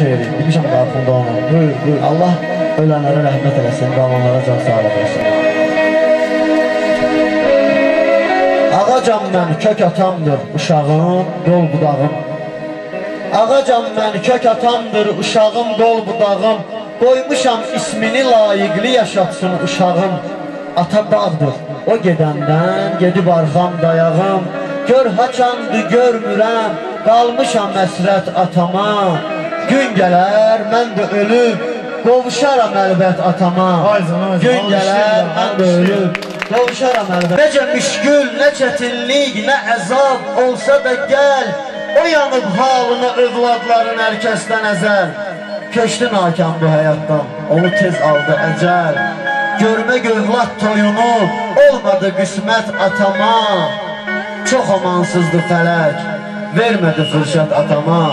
şeiri. Demişəm qarşında onu. Buyur, buyur. Allah ölənlərə rəhmət eləsin, qalanlara can sağlıq versin. Ağacam mən, kök atamdır, uşağım, qol budağım. Ağacam mən, kök atamdır, uşağım, qol budağım. Qoymuşam ismini layiqli yaşatsın uşağım. Ata bağdır, o gedəndən gedib arxam dayağım. Gör haçandı görmürəm, qalmışam əsrət atama. Gün gələr, mən də ölüb, qovuşaram əlbət atama. Gün gələr, mən də ölüb, qovuşaram əlbət. Necə müşkül, nə çətinlik, nə əzab olsa da gəl. O yanıb halını övladların hər kəsdən əzəl. Köçdü nakan bu həyatdan, onu tez aldı əcəl. Görmək övlad toyunu olmadı qismət atama. Çox amansızdı fələk, vermədi fürsət atama.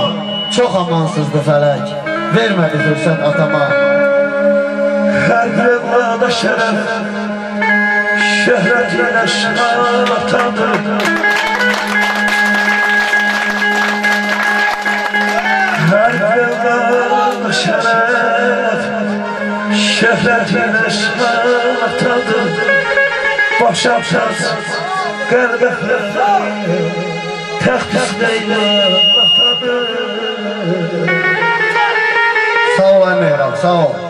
Çox amansızdı fələk, vermədi fürsət atama. Her bir evlada şeref Şehretine şanatadır Her bir evlada şeref Şehretine şanatadır Başa çat kalbe Tehdit eylematadır sağ ol.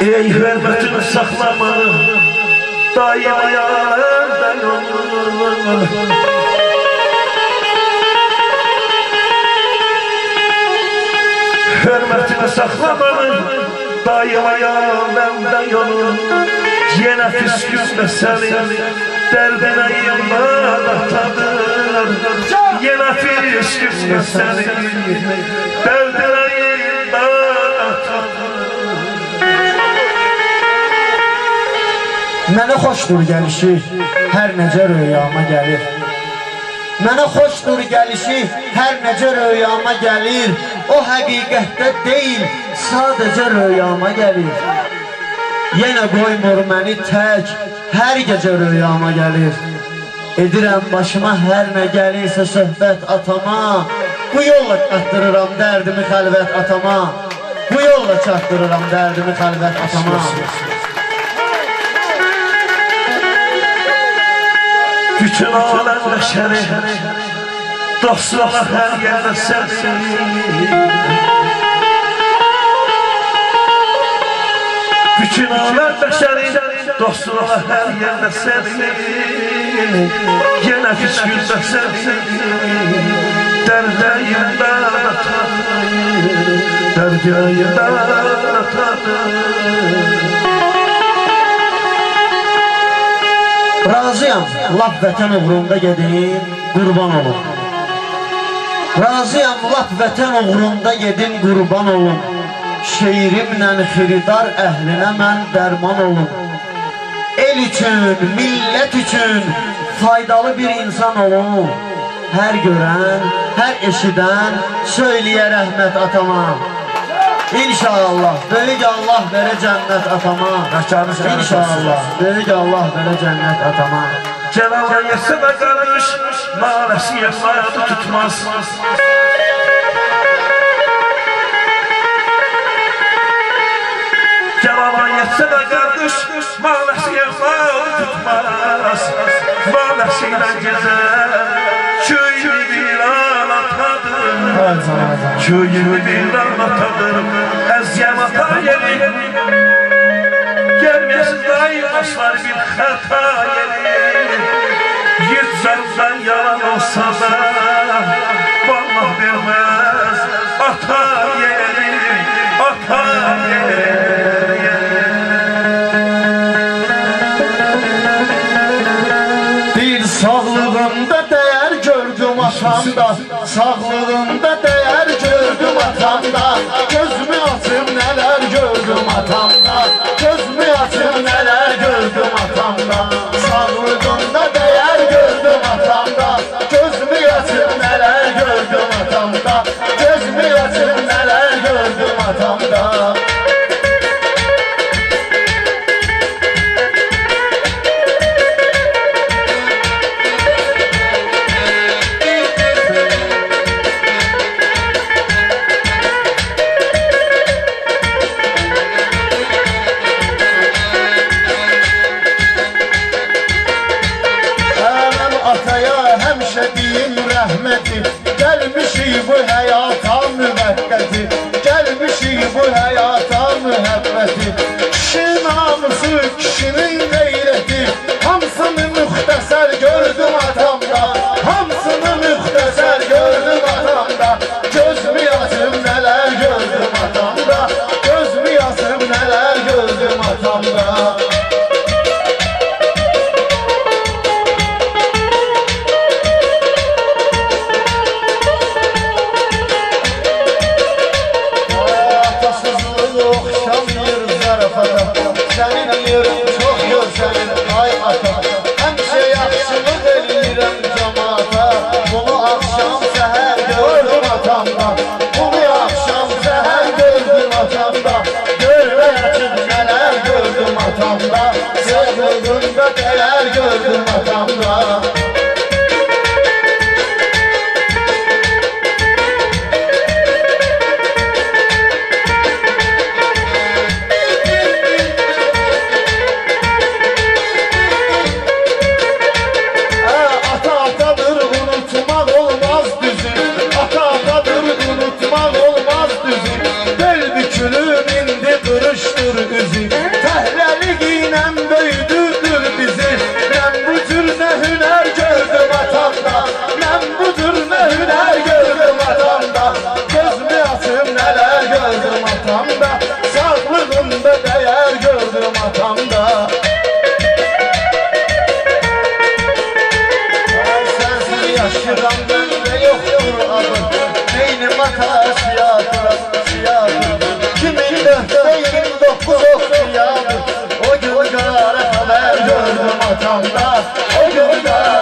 Ey hürmetini saklamalı Daima yanında yolun Hürmetini saklamalı Daima yanında yolun Yine püskürtme seni Derdine yıllar atadır Seni Derdine yıllar atadır Mənə xoşdur gəlişi, hər necə röyama gəlir. Mənə xoşdur gəlişi, hər necə röyama gəlir. O həqiqətdə deyil, sadəcə röyama gəlir. Yenə qoymur məni tək, hər gecə röyama gəlir. Edirəm başıma hər nə gəlirsə söhbət atama. Bu yolla çatdırıram dərdimi xəlvət atama. Bu yolla çatdırıram dərdimi xəlvət atama. Bütün alem beşeri Dostlar her yerde sensin Bütün alem beşeri Dostlar her Yenə fikirdə səni Dərdəyim mən atanım Dərdəyim mən atanım Razıyam, lap vətən uğrunda gedim, qurban olum. Razıyam, lap vətən uğrunda gedim, qurban olum. Şeirimlə xiridar əhlinə mən dərman olum. El üçün, millət üçün faydalı bir insan olun. Hər görən, hər eşidən söyləyə rəhmət atama. İnşallah, böyük Allah verə cənnət atama. İnşallah, böyük Allah verə cənnət atama. Celal yetse de kardeş Maalesef yapmadı tutmaz De kardeş Maalesef yapmadı tutmaz Maalesef gezer. Köyünü bir anlatadır Köyünü bir anlatadır Ezyen ata yeri. Gelmesin daim aslar bir hata yeri. Yüz candan yalan olsa da Vallahi vermez. Ata yeri Ata yeri atamda Sağlığında değer gördüm atamda. Gözümü açım neler gördüm atamda? Gözümü açım neler gördüm atamda Samba Rama Hallelujah.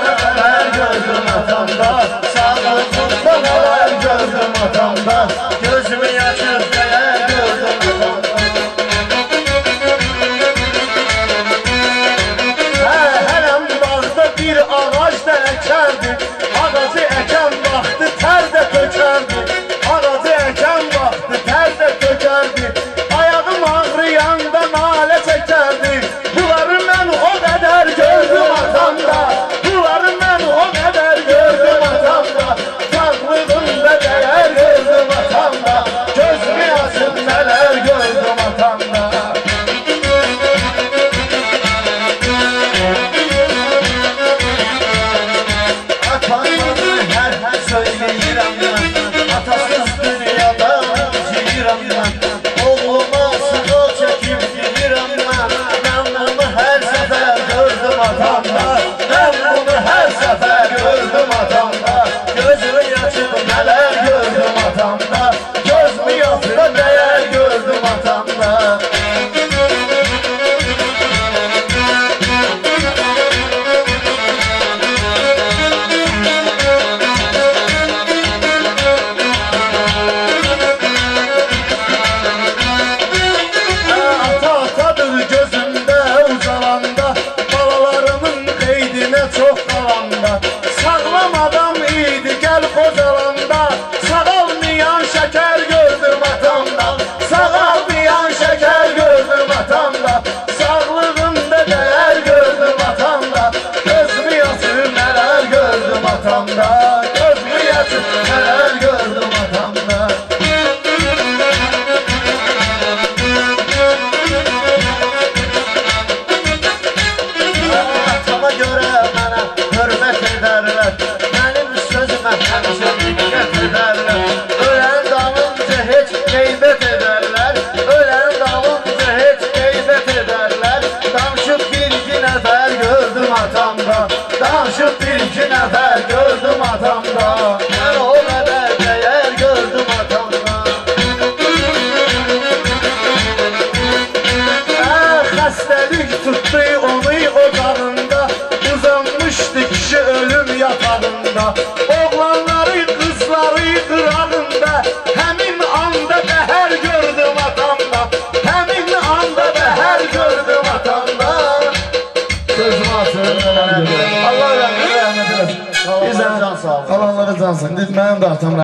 Ölüm yatağında Oğlanları kızları kırarında Hemin anda beher gördüm atamda Hemin anda beher gördüm atamda. Sözüm atın Allah rahmet eylesin Bizden can sağ olun. Kalanları cansın Dedim benim de atamda